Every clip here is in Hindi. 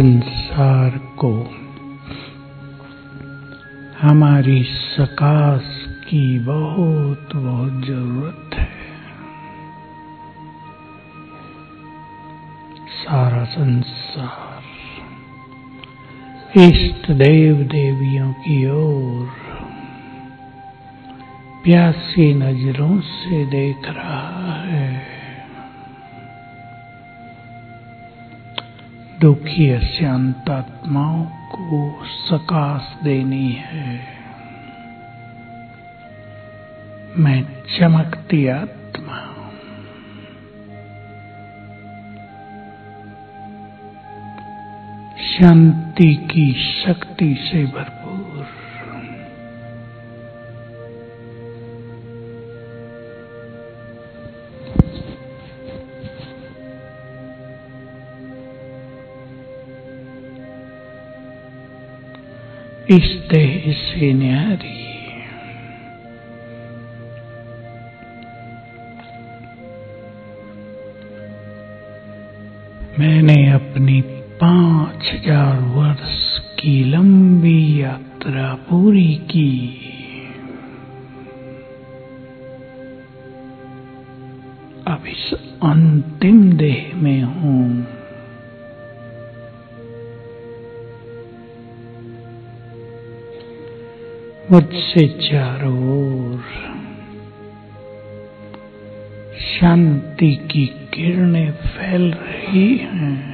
संसार को हमारी सकाश की बहुत बहुत ज़रूरत है। सारा संसार इष्ट देव देवियों की ओर प्यासी नज़रों से देख रहा है। दुखी अशांतात्माओं को सकाश देनी है। मैं चमकती आत्मा शांति की शक्ति से भरपूर इस देह से न्यारी। मैंने अपनी पाँच हज़ार वर्ष की लंबी यात्रा पूरी की। मुझसे चारों ओर। शांति की किरणें फैल रही हैं।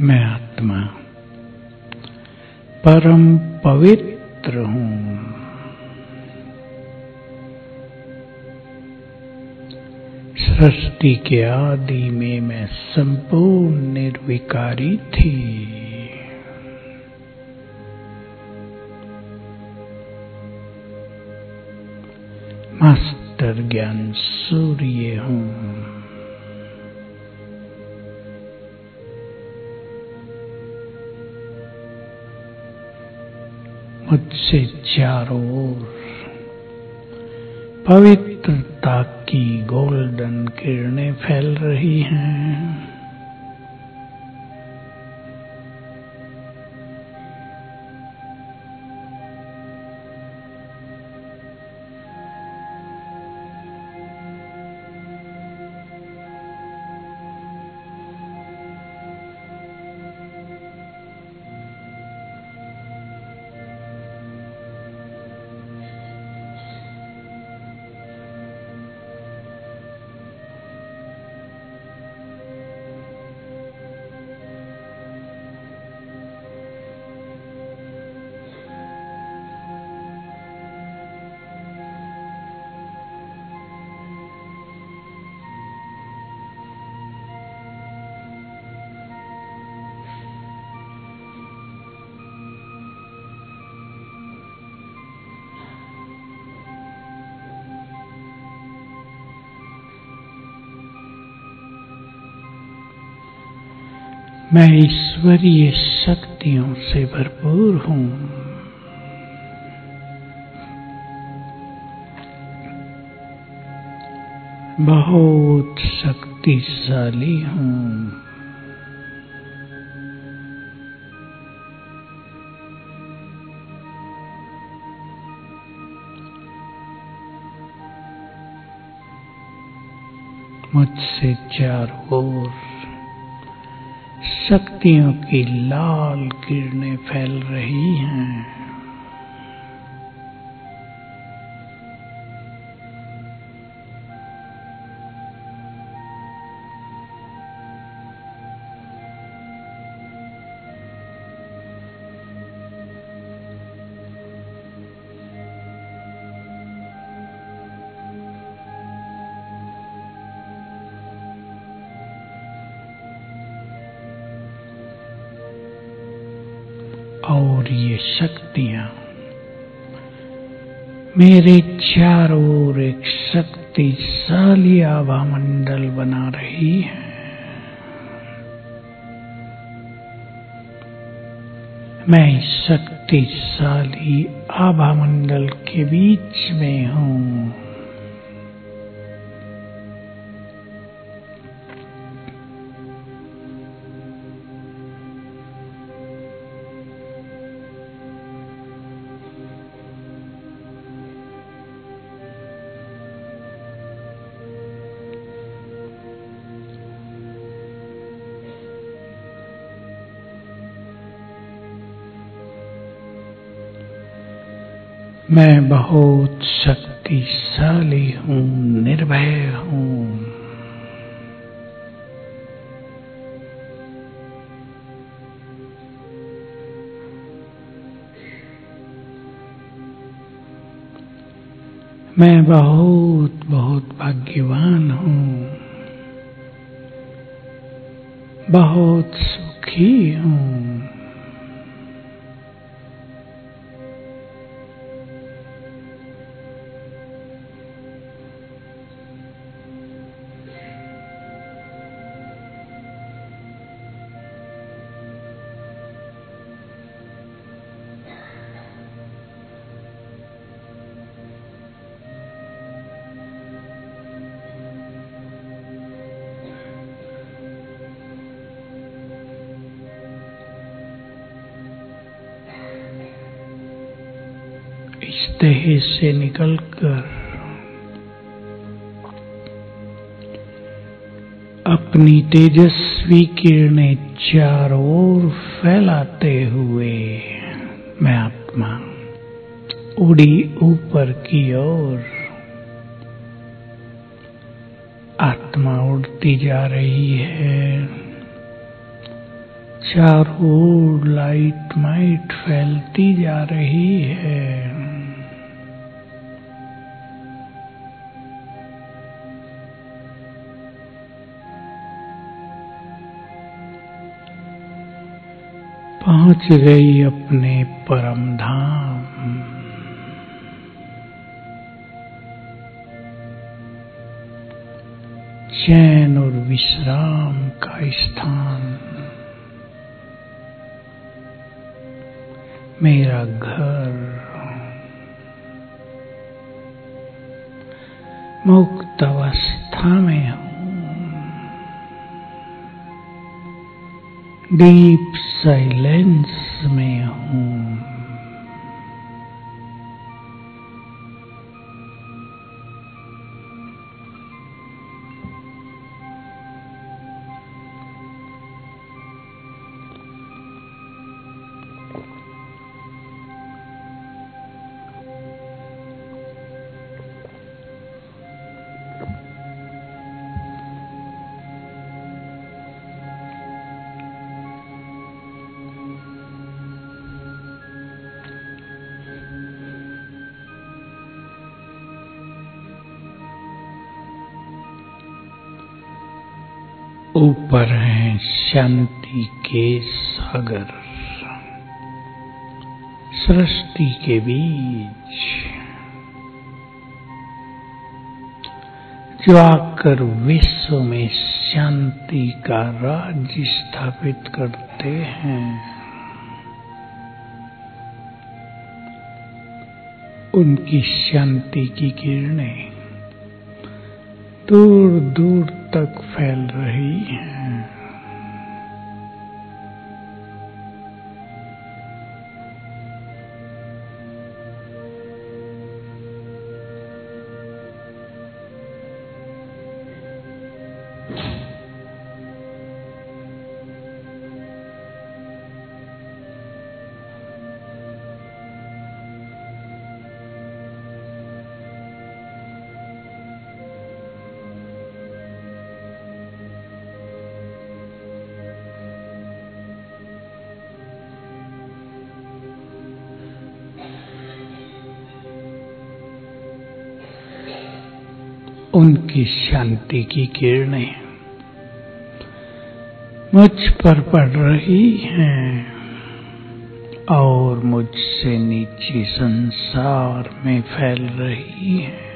मैं आत्मा। परम पवित्र हूँ। सृष्टि के आदि में मैं संपूर्ण निर्विकारी थी। मास्टर ज्ञान सूर्य हूँ। मुझसे चारों ओर। पवित्रता की गोल्डन किरणें फैल रही हैं। मैं ईश्वरीय शक्तियों से भरपूर हूँ। बहुत शक्तिशाली हूँ। मुझसे चार ओर शक्तियों की लाल किरणें फैल रही हैं। मेरे चारों ओर एक शक्तिशाली आभा मंडल बना रही है। मैं शक्तिशाली आभा मंडल के बीच में हूँ। बहुत शक्तिशाली हूँ निर्भय हूँ। मैं बहुत बहुत भाग्यवान हूँ। बहुत सुखी हूँ। इस देह से निकलकर अपनी तेजस्वी किरणें चारों ओर फैलाते हुए मैं आत्मा उड़ी ऊपर की ओर आत्मा उड़ती जा रही है। चारों ओर लाइट माइट फैलती जा रही है। पहुँच गई अपने परम धाम। चैन और विश्राम का स्थान। मेरा घर। मुक्त अवस्था में हूँ। डीप साइलेंस में हूँ। ऊपर हैं शांति के सागर, सृष्टि के बीच। जो आकर विश्व में शांति का राज्य स्थापित करते हैं, उनकी शांति की किरणें दूर दूर तक फैल रही हैं। उनकी शांति की किरणें मुझ पर पड़ रही हैं और मुझसे नीचे संसार में फैल रही है।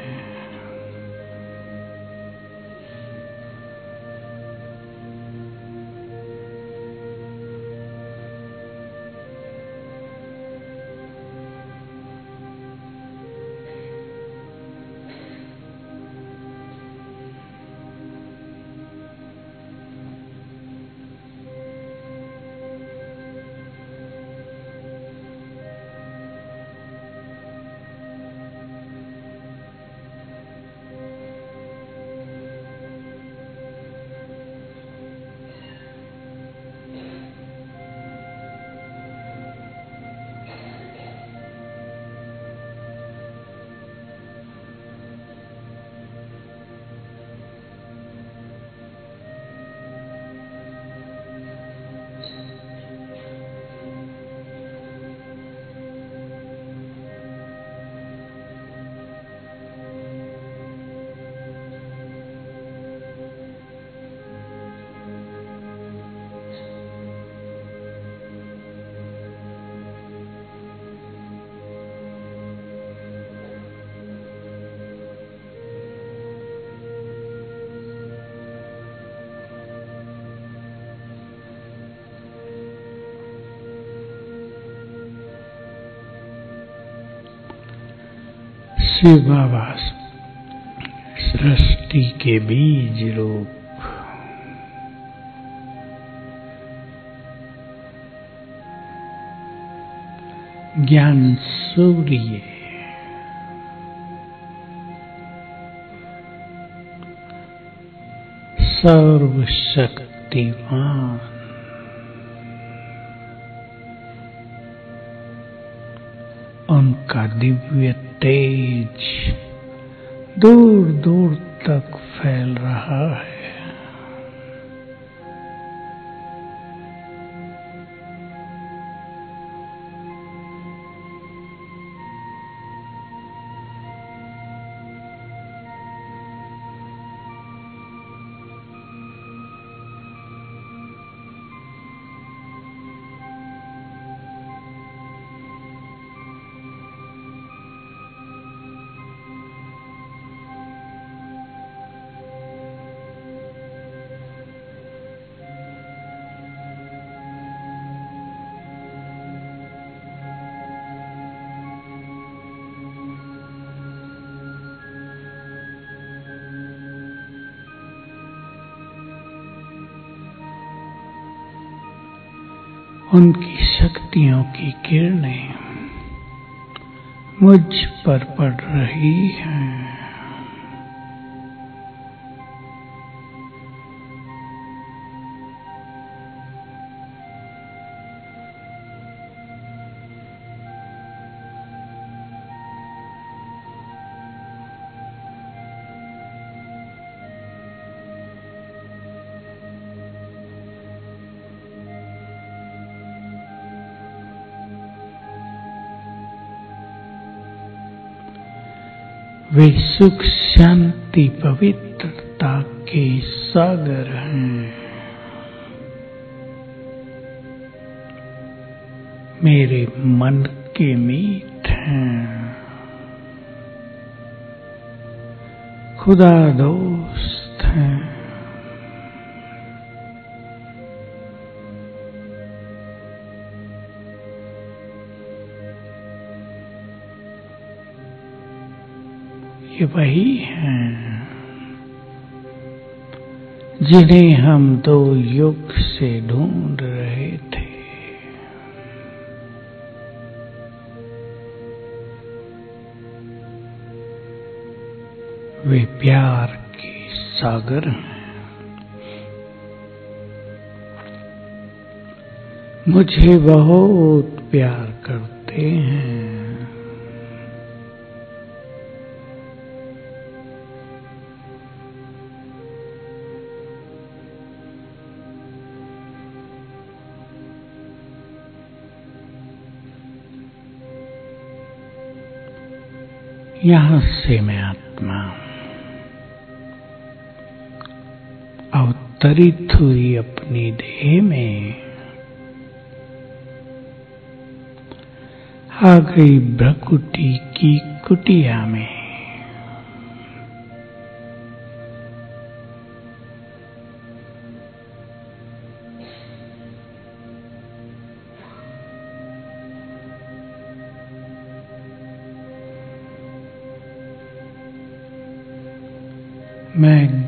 शिव बाबा सृष्टि के बीज रूप। ज्ञान सूर्य। सर्वशक्तिवान उनका दिव्य तेज दूर दूर तक फैल रहा है। उनकी शक्तियों की किरणें मुझ पर पड़ रही हैं। वे सुख शांति पवित्रता के सागर हैं। मेरे मन के मीत हैं। खुदा दोस्त हैं। वही हैं, जिन्हें हम दो युग से ढूंढ रहे थे। वे प्यार के सागर हैं। मुझे बहुत प्यार करते हैं। यहाँ से मैं आत्मा अवतरित हुई अपनी देह में आ गई भ्रकुटी की कुटिया में।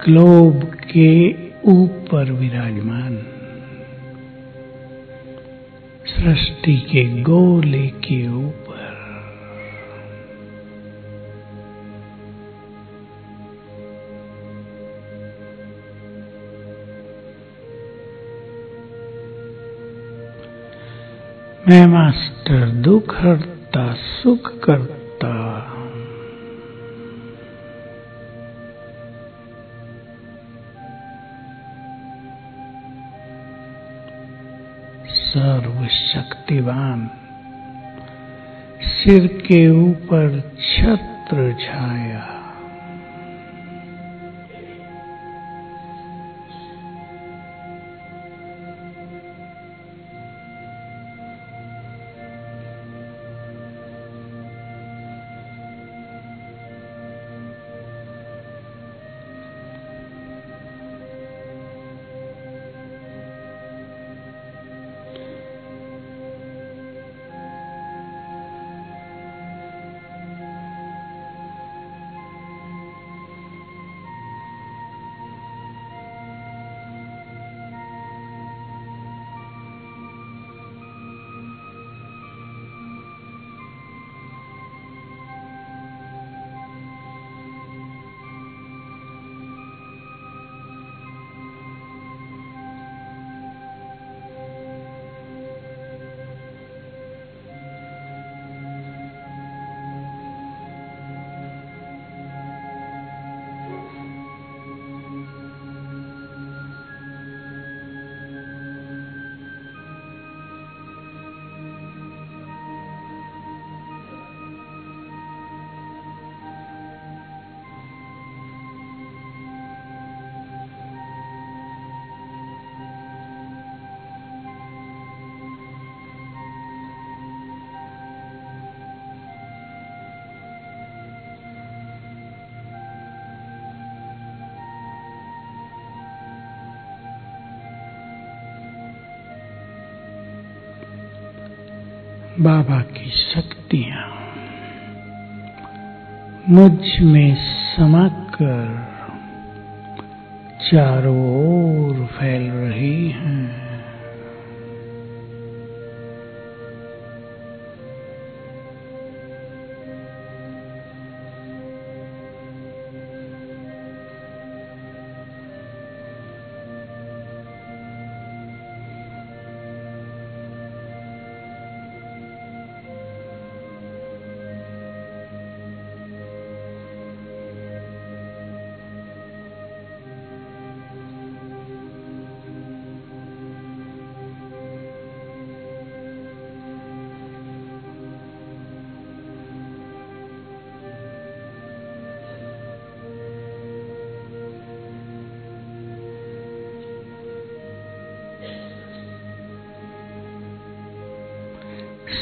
ग्लोब के ऊपर विराजमान। सृष्टि के गोले के ऊपर। मैं मास्टर दुख हरता सुख करता सिर के ऊपर छत्र छाया। बाबा की शक्तियाँ मुझमें समाकर चारों ओर फैल रही हैं।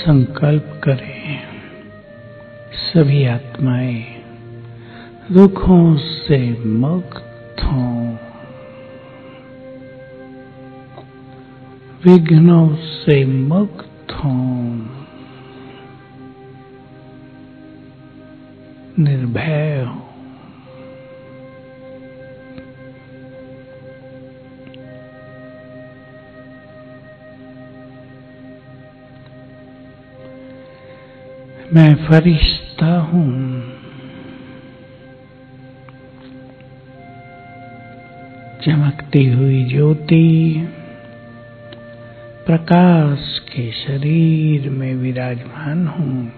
संकल्प करें। सभी आत्माएँ दुखों से मुक्त हों। विघ्नों से मुक्त हों। मैं फरिश्ता हूँ। चमकती हुई ज्योति प्रकाश के शरीर में विराजमान हूँ।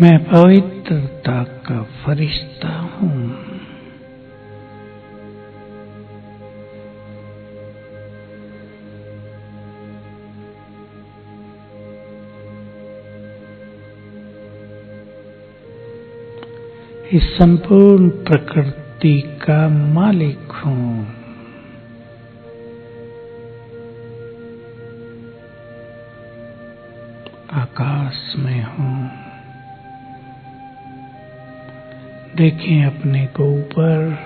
मैं पवित्रता का फरिश्ता हूँ। इस संपूर्ण प्रकृति का मालिक हूँ। आकाश में हूँ। देखें अपने को ऊपर।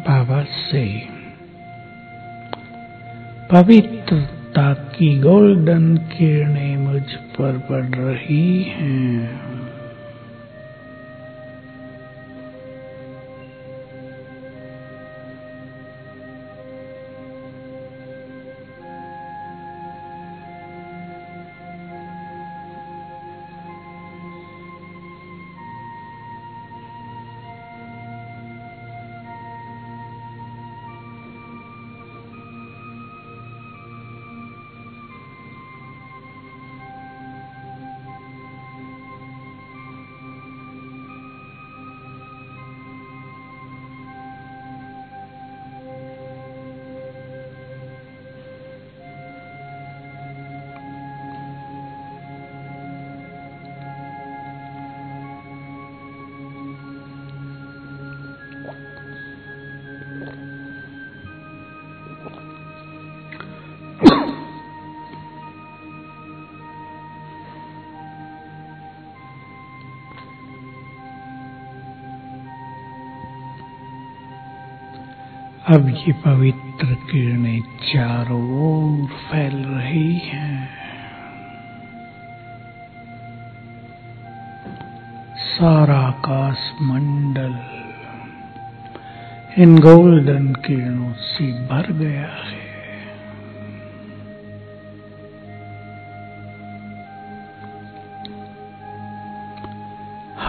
बाबा से, पवित्रता की गोल्डन किरणें मुझ पर पड़ रही हैं। अब ये पवित्र किरणें चारों ओर फैल रही हैं। सारा आकाश मंडल इन गोल्डन किरणों से भर गया है।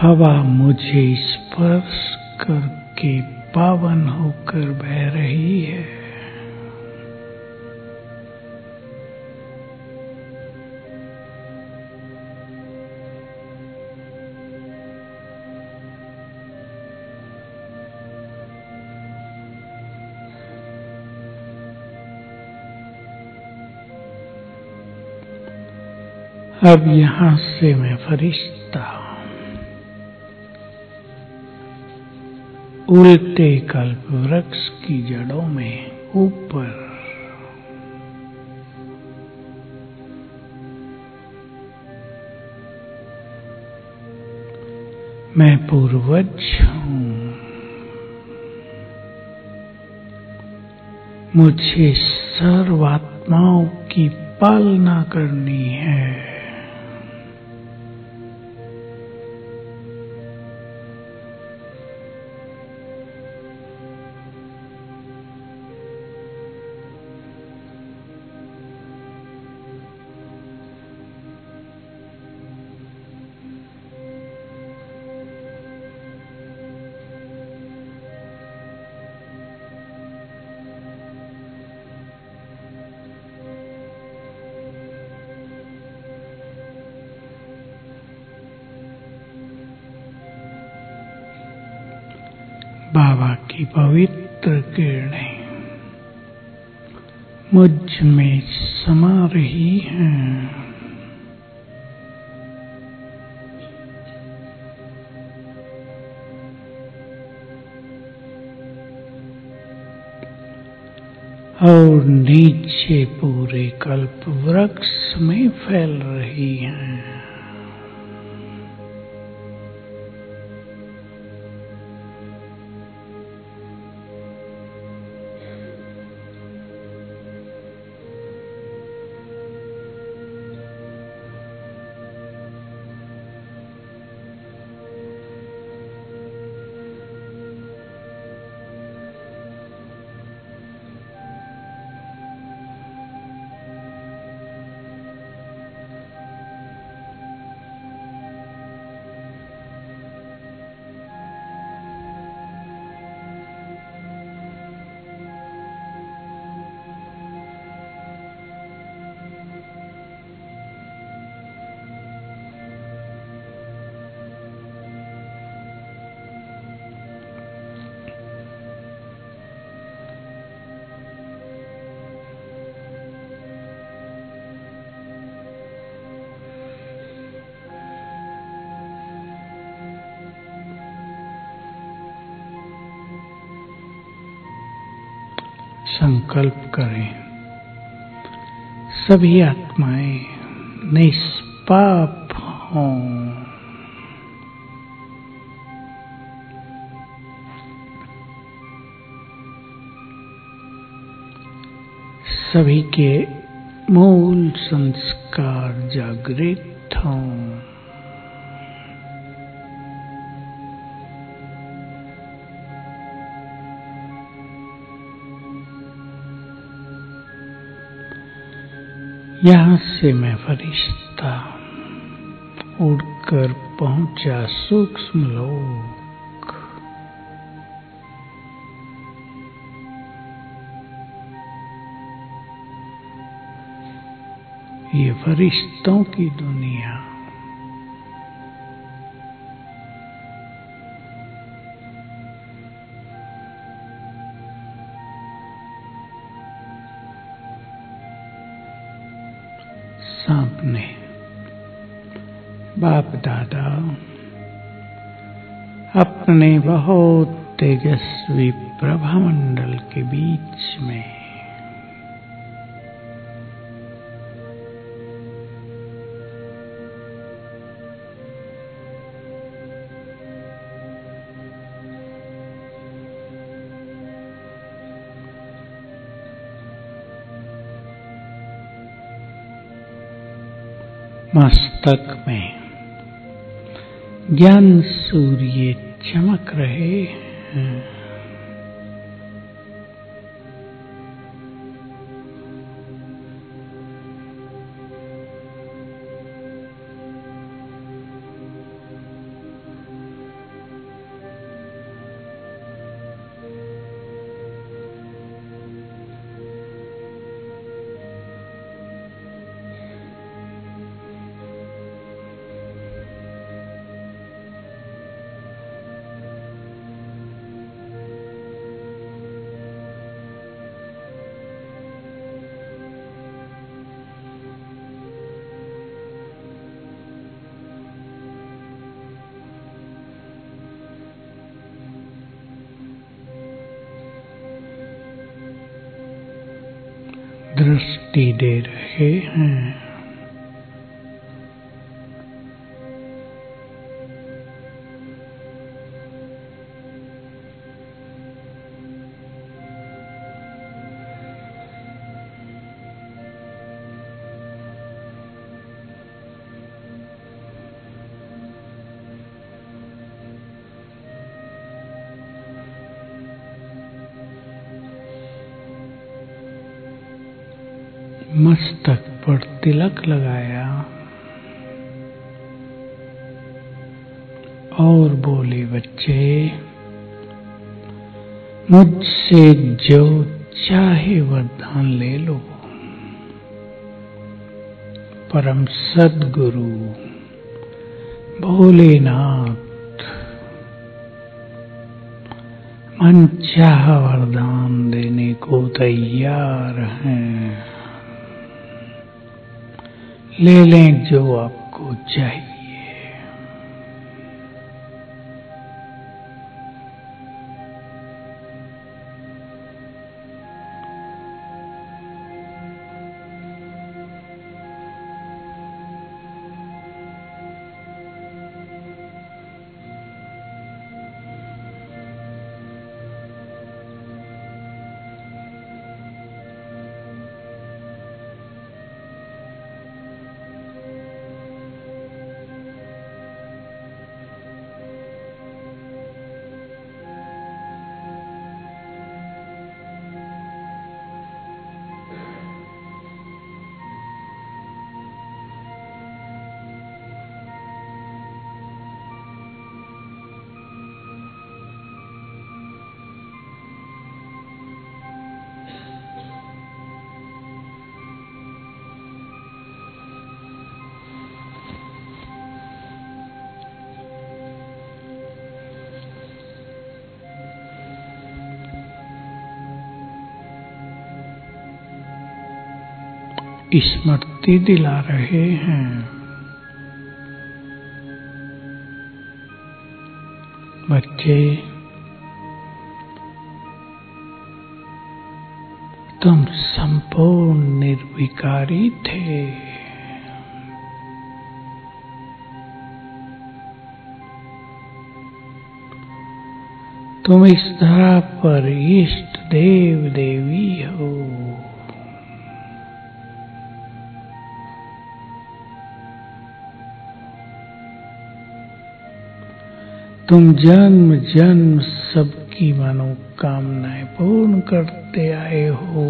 हवा मुझे स्पर्श करके पावन होकर बह रही है। अब यहाँ से मैं फरिश्ता उल्टे कल्प वृक्ष की जड़ों में ऊपर। मैं पूर्वज हूँ। मुझे सर्वात्माओं की पालना करनी है। बाबा की पवित्र किरणें मुझमें समा रही हैं। और नीचे पूरे कल्प वृक्ष में फैल रही हैं। संकल्प करें। सभी आत्माएँ निष्पाप हों। सभी के मूल संस्कार जागृत हों। यहाँ से मैं फरिश्ता उड़कर पहुँचा सूक्ष्म लोक। ये फरिश्तों की दुनिया बाप दादा अपने बहुत तेजस्वी प्रभामंडल के बीच में। मस्तक में ज्ञान सूर्य चमक रहे हैं। दृष्टि दे मस्तक पर तिलक लगाया और बोले, बच्चे, मुझसे जो चाहे वरदान ले लो। परम सदगुरु भोलेनाथ, मन चाह वरदान देने को तैयार हैं। ले लें जो आपको चाहिए। स्मृति दिला रहे हैं। बच्चे, तुम संपूर्ण निर्विकारी थे। तुम इस धरा पर इष्ट देव देवी हो। तुम जन्म जन्म सबकी मनोकामनाएँ पूर्ण करते आए हो।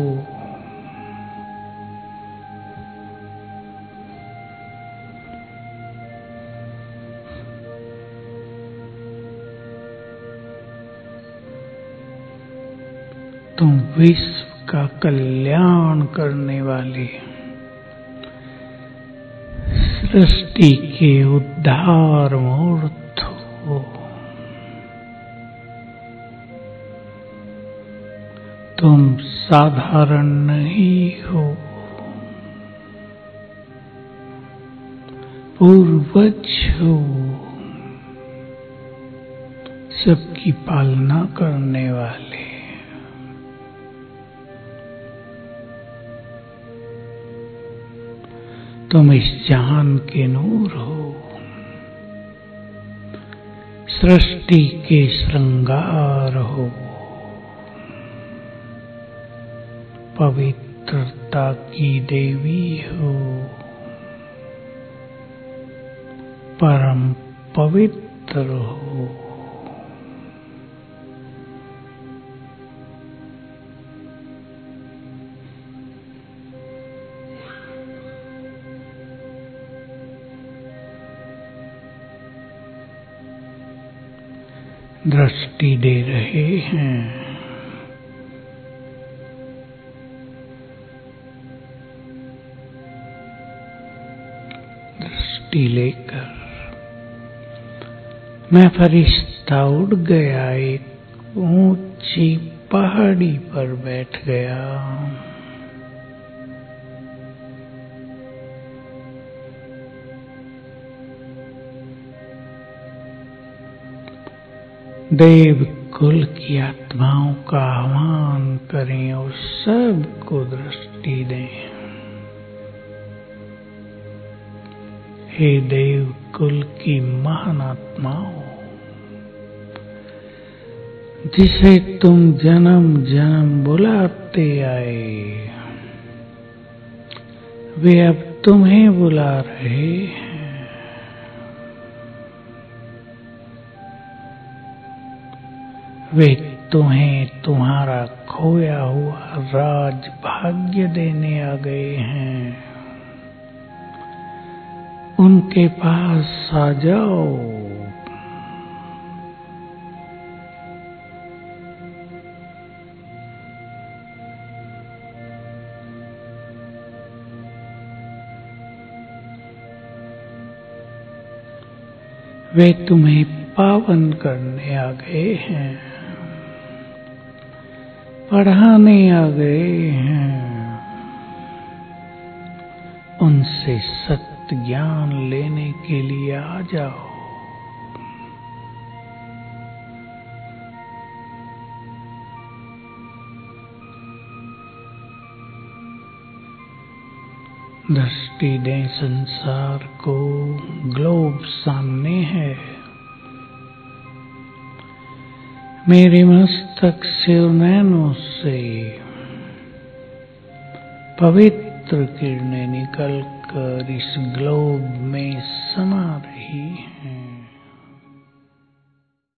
तुम विश्व का कल्याण करने वाले सृष्टि के उद्धार मूर्त तुम साधारण नहीं हो। पूर्वज हो। सबकी पालना करने वाले। तुम इस जहान के नूर हो। सृष्टि के श्रृंगार हो। पवित्रता की देवी हो। परम पवित्र हो। दृष्टि दे रहे हैं। दृष्टि लेकर मैं फरिश्ता उड़ गया, एक ऊँची पहाड़ी पर बैठ गया। देव कुल की आत्माओं का आह्वान करें और सबको दृष्टि दें। हे देव, कुल की महान आत्माओं। जिसे तुम जन्म जन्म बुलाते आए, वे अब तुम्हें बुला रहे हैं। वे तुम्हें तुम्हारा खोया हुआ राज भाग्य देने आ गए हैं। उनके पास आ जाओ। वे तुम्हें पावन करने आ गए हैं, पढ़ाने आ गए हैं। उनसे सत्य ज्ञान लेने के लिए आ जाओ। दृष्टि दें संसार को, ग्लोब सामने है। मेरे मस्तक से नैनों से पवित्र किरणें निकल कर इस ग्लोब में समा रही हैं